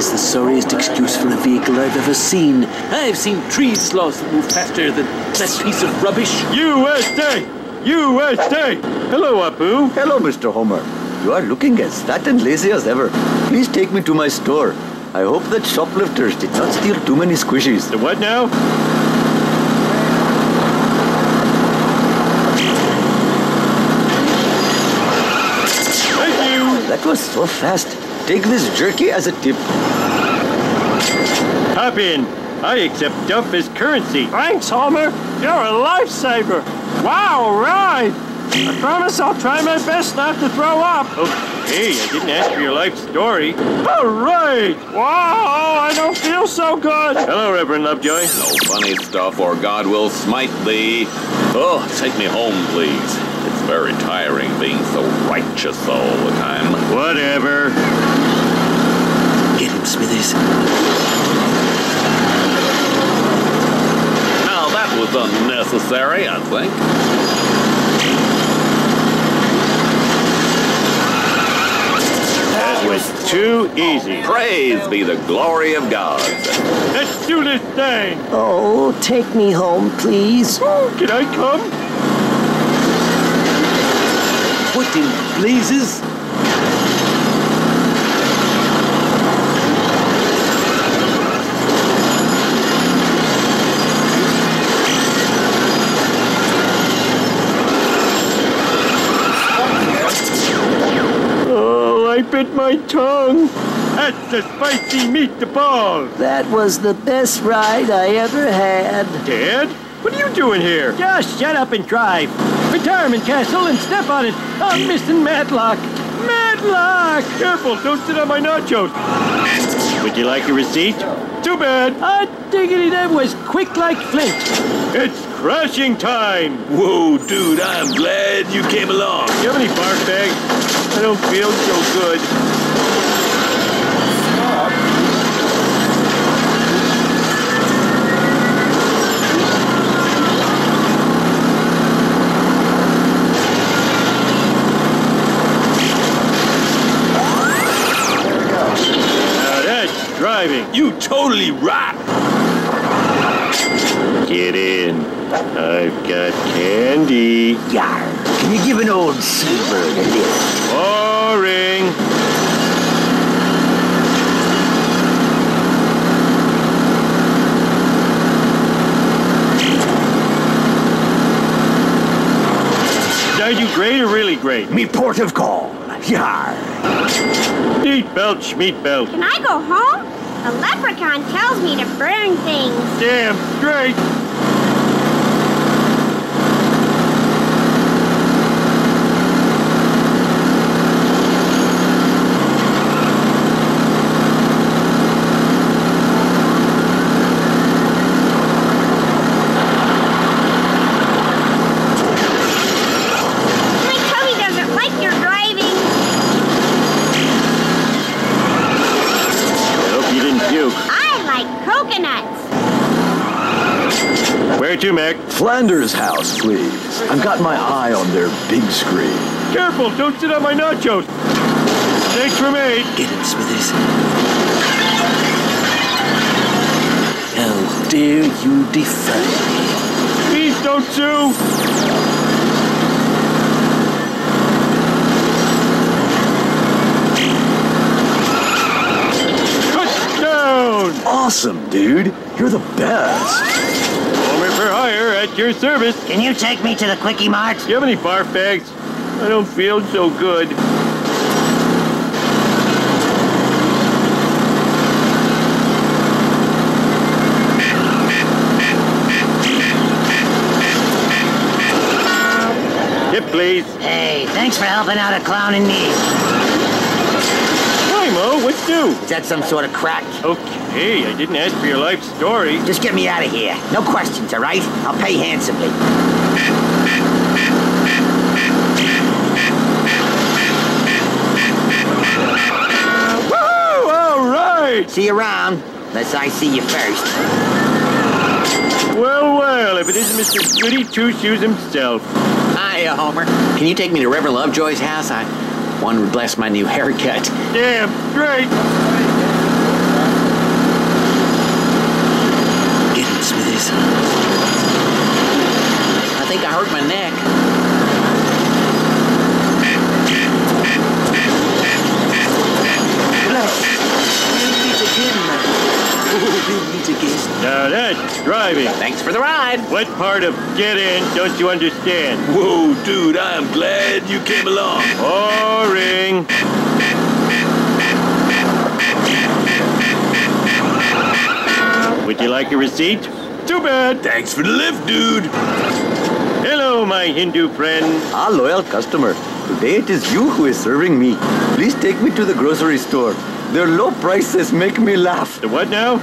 is the sorriest excuse for a vehicle I've ever seen. I've seen tree sloths that move faster than that piece of rubbish. USA! USA! Hello, Apu. Hello, Mr. Homer. You are looking as fat and lazy as ever. Please take me to my store. I hope that shoplifters did not steal too many squishies. The what now? Thank you. That was so fast. Take this jerky as a tip. Hop in. I accept Duff as currency. Thanks, Homer. You're a lifesaver. Wow, right. I promise I'll try my best not to throw up. Okay, I didn't ask for your life story. All right. Wow, I don't feel so good. Hello, Reverend Lovejoy. No funny stuff, or God will smite thee. Oh, take me home, please. It's very tiring being so righteous all the time. Whatever. Get him, Smithers. Now, that was unnecessary, I think. That was too easy. Praise be the glory of God. Let's do this thing. Oh, take me home, please. Can I come? What in blazes? Oh, I bit my tongue. That's a spicy meatball. That was the best ride I ever had. Dad, what are you doing here? Just shut up and drive. Retirement castle and step on it. I'm missing Matlock. Matlock! Careful, don't sit on my nachos. Would you like a receipt? Too bad. I diggity that was quick like flint. It's crashing time. Whoa, dude, I'm glad you came along. Do you have any bark bags? I don't feel so good. Now that's driving. You totally rock. Get in. I've got candy. Yar. Can you give an old seabird a lift? Boring. Did I do great or really great? Me port of call. Yar. Meat belt, schmeat belt. Can I go home? The leprechaun tells me to burn things. Damn straight. My tummy doesn't like your driving. I hope you didn't puke. I like coconuts. Where to, Mac? Flanders House, please. I've got my eye on their big screen. Careful, don't sit on my nachos. Thanks for me. Get him, Smithers. How dare you defy me? Please don't sue. Awesome, dude. You're the best. Homer for hire at your service. Can you take me to the Kwik-E-Mart? Do you have any barf bags? I don't feel so good. Tip, please. Hey, thanks for helping out a clown in need. Moe. What's new? Is that some sort of crack? Okay, I didn't ask for your life story. Just get me out of here. No questions, all right? I'll pay handsomely. Woo! All right. See you around, unless I see you first. Well, well, if it isn't Mr. Goody Two Shoes himself. Hiya, Homer. Can you take me to Reverend Lovejoy's house? I one would bless my new haircut. Damn, great! Get him, Smithers. I think I hurt my neck. Now that's driving. Thanks for the ride. What part of get in don't you understand? Whoa, dude, I am glad you came along. Boring. Would you like a receipt? Too bad. Thanks for the lift, dude. Hello, my Hindu friend. Ah, loyal customer. Today it is you who is serving me. Please take me to the grocery store. Their low prices make me laugh. The what now?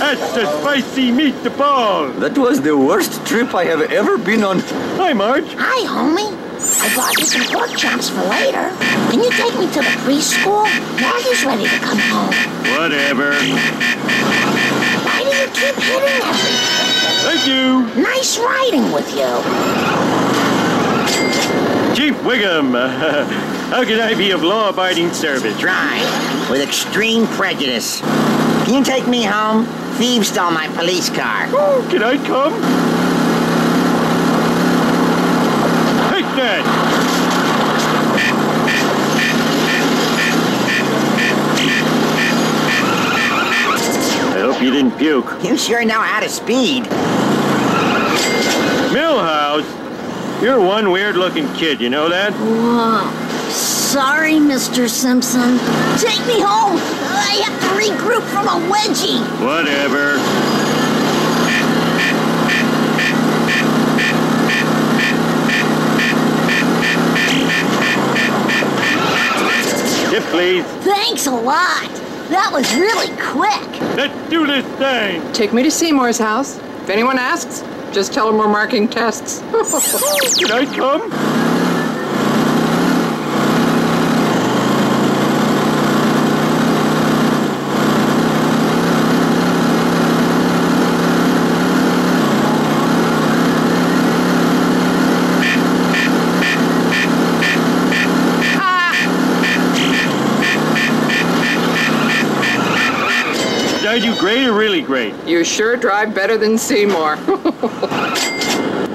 That's a spicy meatball. That was the worst trip I have ever been on. Hi, Marge. Hi, homie. I bought you some pork chops for later. Can you take me to the preschool? Maggie's ready to come home. Whatever. Thank you. Nice riding with you. Chief Wiggum, how can I be of law-abiding service? Try. With extreme prejudice. Can you take me home? Thieves stole my police car. Oh, can I come? Take that! I hope you didn't puke. You sure know how to speed. Milhouse, you're one weird-looking kid, you know that? Whoa. Sorry, Mr. Simpson. Take me home. I have to regroup from a wedgie. Whatever. Tip, please. Thanks a lot. That was really quick. Let's do this thing. Take me to Seymour's house. If anyone asks, just tell them we're marking tests. Can I come? Did I do great or really great? you sure drive better than Seymour.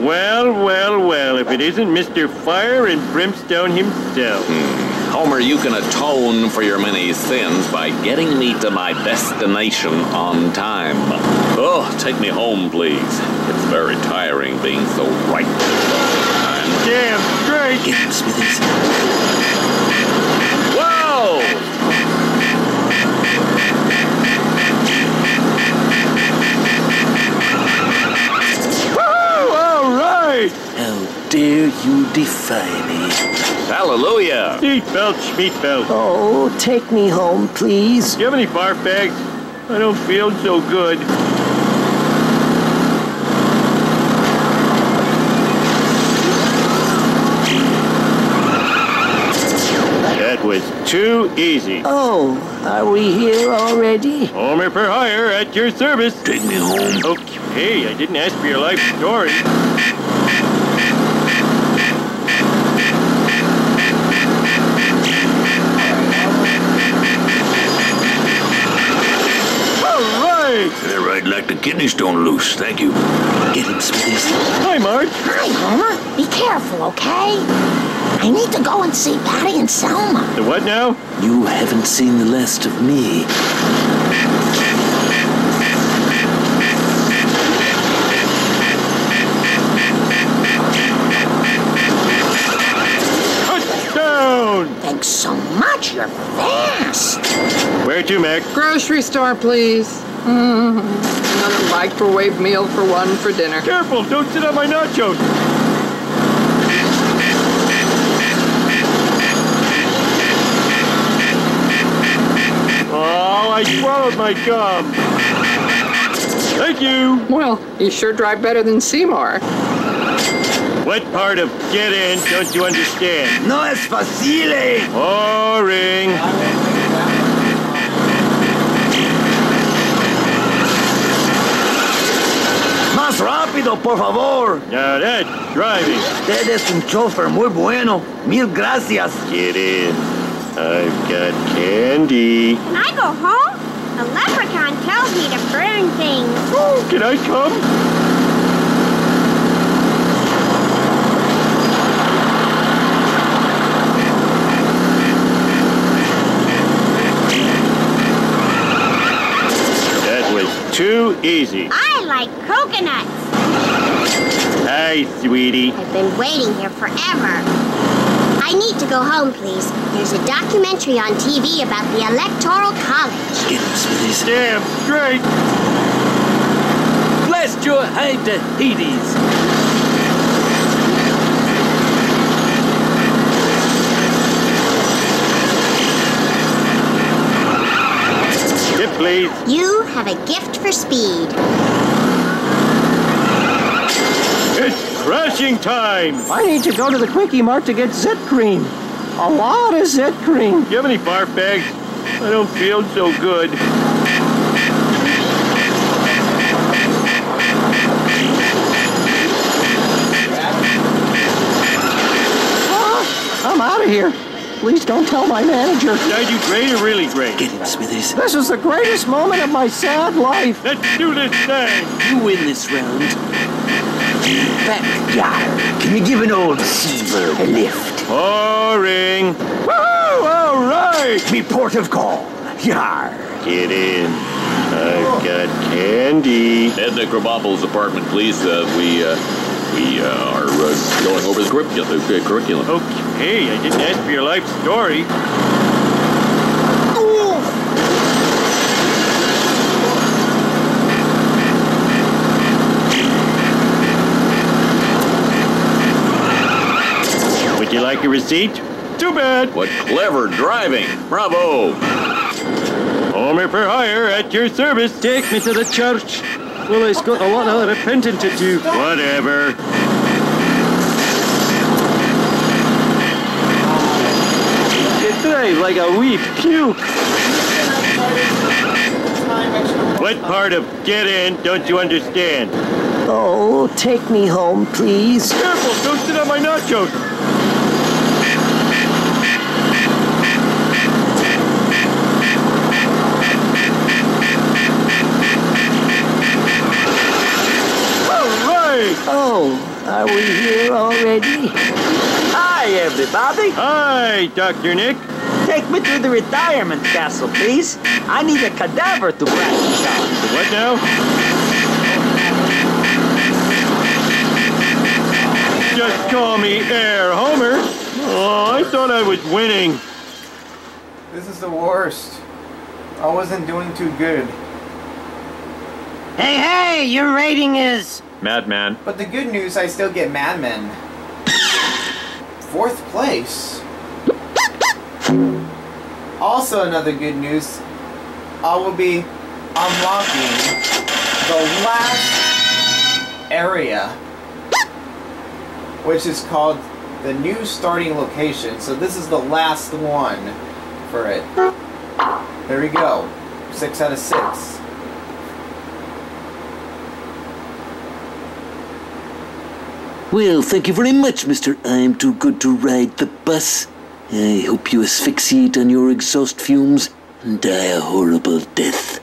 Well, well, well, if it isn't Mr. Fire and Brimstone himself. Hmm. Homer, you can atone for your many sins by getting me to my destination on time. Oh, take me home, please. It's very tiring being so right all the time. Damn straight! Get him, Smithers. Whoa! Woo! All right! How dare you defy me? Hallelujah! Seatbelt, Schmeatbelt. Oh, take me home, please. Do you have any barf bags? I don't feel so good. That was too easy. Oh, are we here already? Homer for hire at your service. Take me home. Okay, I didn't ask for your life story. Ride like the kidney stone loose. Thank you. Get him, Smithers. Hi, Marge. Hi, Homer. Be careful, okay? I need to go and see Patty and Selma. The what now? You haven't seen the last of me. Touchdown! Thanks so much. You're fast. Where to, Mac? Grocery store, please. Mm, Another microwave meal for one for dinner. Careful, don't sit on my nachos. Oh, I swallowed my gum. Thank you. Well, you sure drive better than Seymour. What part of get in don't you understand? No es facile. Boring. Rápido. Rápido, por favor. Now that's driving. Usted es un chofer muy bueno. Mil gracias. Get in. I've got candy. Can I go home? The leprechaun tells me to burn things. Oh, can I come? That was too easy. I like coconuts. Hi, sweetie. I've been waiting here forever. I need to go home, please. There's a documentary on TV about the Electoral College. Get him, Smithers. Damn straight. Blast your hide to Hades. Tip, please. You have a gift for speed. It's crashing time. I need to go to the Kwik-E-Mart to get Zit Cream. A lot of Zit Cream. Do you have any barf bags? I don't feel so good. Ah, I'm out of here. Please don't tell my manager. Did you great or really great? Get him, Smithers. This is the greatest moment of my sad life. Let's do this thing. You win this round. Back. Yar. Can you give an old seabird a lift? Boring. Woo! All right. Me port of call. Yar. Get in. I've got candy. Edna Krabappel's apartment, please. Uh, we, uh, we uh, are uh, going over the curriculum. The curriculum. Okay, I didn't ask for your life story. Would you a receipt? Too bad. What clever driving! Bravo! Homer for hire at your service. Take me to the church. Well, it's got a lot of repenting to do. Whatever. You drive like a wee puke. What part of get in don't you understand? Oh, take me home, please. Careful, don't sit on my nachos. All right. Oh, are we here already? Hi, everybody. Hi, Dr. Nick. Take me to the retirement castle, please. I need a cadaver to practice on. What now? Just call me Air Homer. Oh, I thought I was winning. This is the worst. I wasn't doing too good. Hey, hey, your rating is. Madman. But the good news, I still get Mad Men. Fourth place. Also, another good news, I will be unlocking the last area, which is called the new starting location. So this is the last one for it. There we go. Six out of six. Well, thank you very much, Mr. I'm Too Good to Ride the Bus. I hope you asphyxiate on your exhaust fumes and die a horrible death.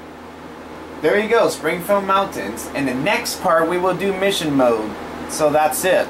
There you go, Springfield Mountains. In the next part, we will do mission mode. So that's it.